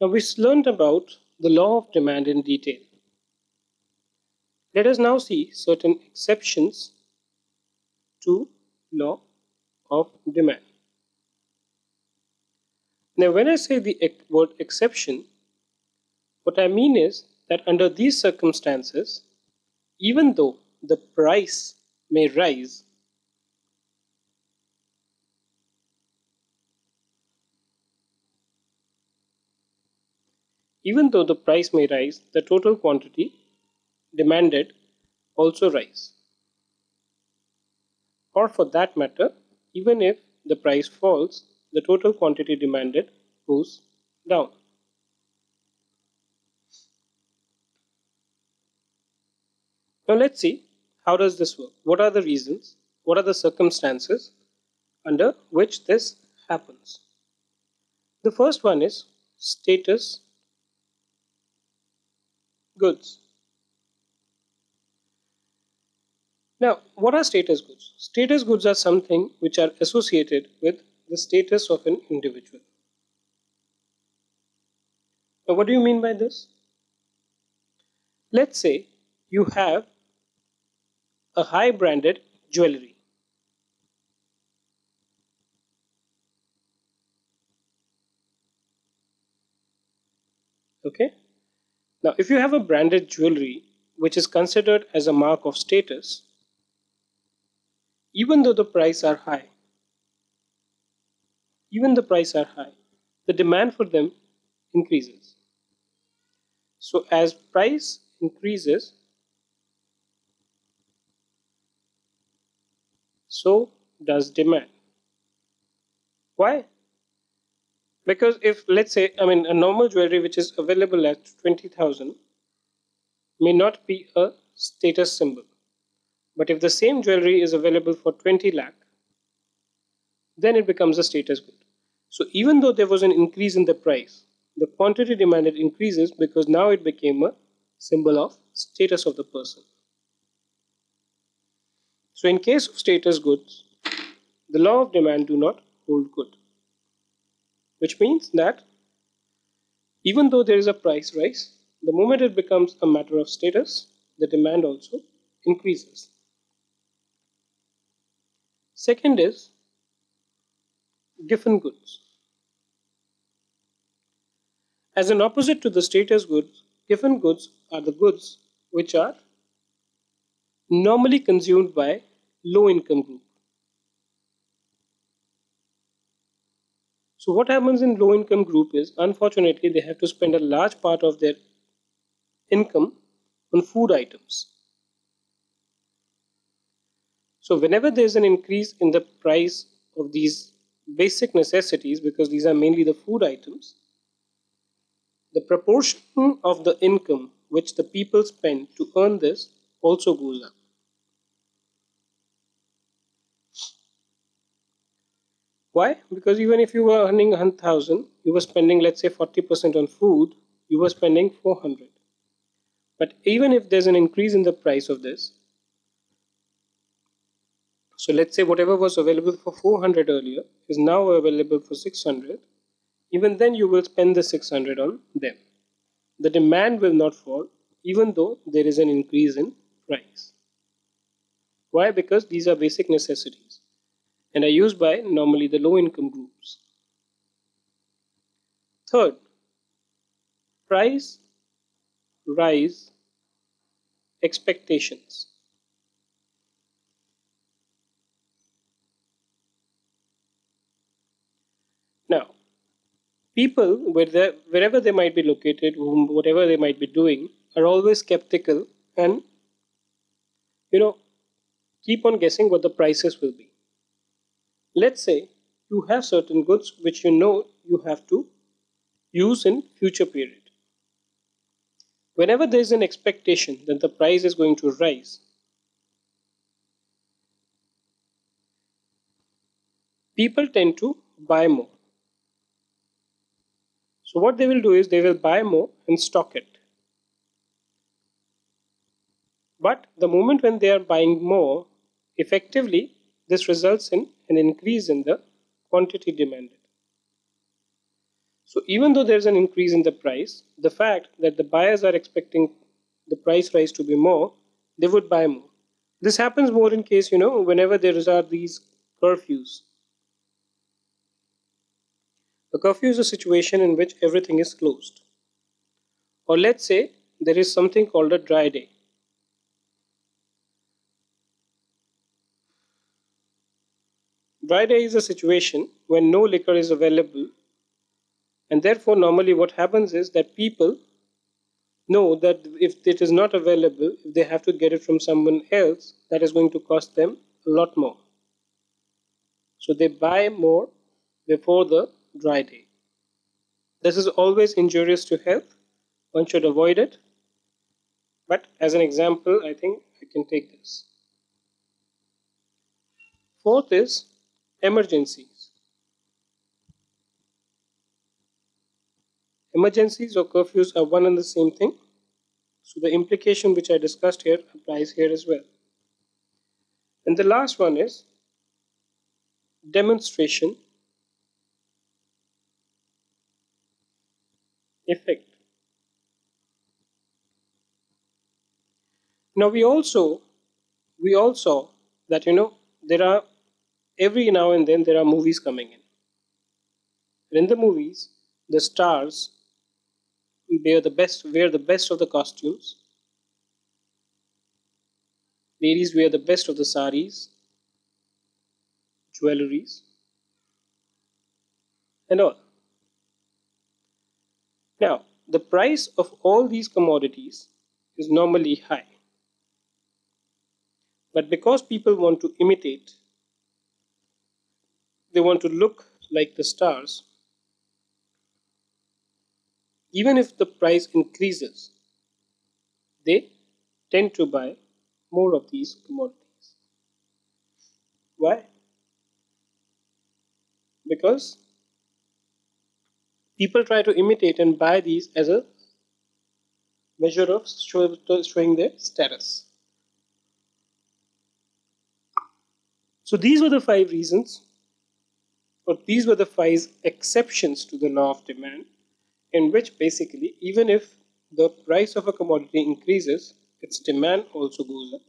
Now we've learned about the law of demand in detail. Let us now see certain exceptions to law of demand. Now when I say the word exception, what I mean is that under these circumstances, even though the price may rise, even though the price may rise, the total quantity demanded also rise. Or for that matter, even if the price falls, the total quantity demanded goes down. Now let's see how does this work? What are the reasons? What are the circumstances under which this happens? The first one is status goods. Now, what are status goods? Status goods are something which are associated with the status of an individual. Now, what do you mean by this? Let's say you have a high branded jewelry. Okay. Now, if you have a branded jewelry which is considered as a mark of status, even though the price are high, even the price are high, the demand for them increases. So as price increases, so does demand. Why? Because if let's say, I mean, a normal jewelry which is available at 20,000 may not be a status symbol. But if the same jewelry is available for 20 lakh, then it becomes a status good. So even though there was an increase in the price, the quantity demanded increases because now it became a symbol of status of the person. So in case of status goods, the law of demand do not hold good. Which means that even though there is a price rise, the moment it becomes a matter of status, the demand also increases. Second is giffen goods. As an opposite to the status goods, giffen goods are the goods which are normally consumed by low income group. So what happens in low income group is unfortunately they have to spend a large part of their income on food items. So whenever there is an increase in the price of these basic necessities because these are mainly the food items, the proportion of the income which the people spend to earn this also goes up. Why? Because even if you were earning 100,000, you were spending, let's say, 40% on food, you were spending 400. But even if there's an increase in the price of this, so let's say whatever was available for 400 earlier is now available for 600, even then you will spend the 600 on them. The demand will not fall even though there is an increase in price. Why? Because these are basic necessities and are used by normally the low income groups. Third, price rise expectations. Now, people, wherever they might be located, whatever they might be doing, are always skeptical and, you know, keep on guessing what the prices will be. Let's say you have certain goods which you know you have to use in future period. Whenever there is an expectation that the price is going to rise, people tend to buy more. So what they will do is they will buy more and stock it. But the moment when they are buying more, effectively this results in an increase in the quantity demanded. So even though there's an increase in the price, the fact that the buyers are expecting the price rise to be more, they would buy more. This happens more in case, you know, whenever there are these curfews. A curfew is a situation in which everything is closed. Or let's say there is something called a dry day. Dry day is a situation when no liquor is available and therefore normally what happens is that people know that if it is not available, if they have to get it from someone else, that is going to cost them a lot more. So they buy more before the dry day. This is always injurious to health. One should avoid it. But as an example, I think I can take this. Fourth is emergencies. Emergencies or curfews are one and the same thing. So the implication which I discussed here applies here as well. And the last one is demonstration effect. Now we also we also that you know there are every now and then there are movies coming in. And in the movies, the stars wear the best wear the best of the costumes. Ladies wear the best of the saris, jewelries, and all. Now, the price of all these commodities is normally high. But because people want to imitate, they want to look like the stars, even if the price increases, they tend to buy more of these commodities. Why? Because people try to imitate and buy these as a measure of show, showing their status. So these were the five reasons, or these were the five exceptions to the law of demand, in which basically, even if the price of a commodity increases, its demand also goes up.